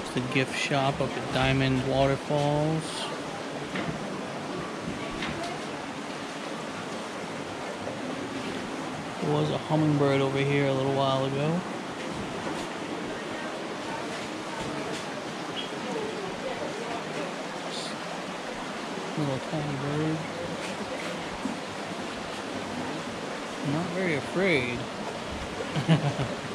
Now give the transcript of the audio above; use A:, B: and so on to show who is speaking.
A: It's the gift shop up at Diamond Waterfalls. There was a hummingbird over here a little while ago. little tiny bird. Not very afraid. ハハハ。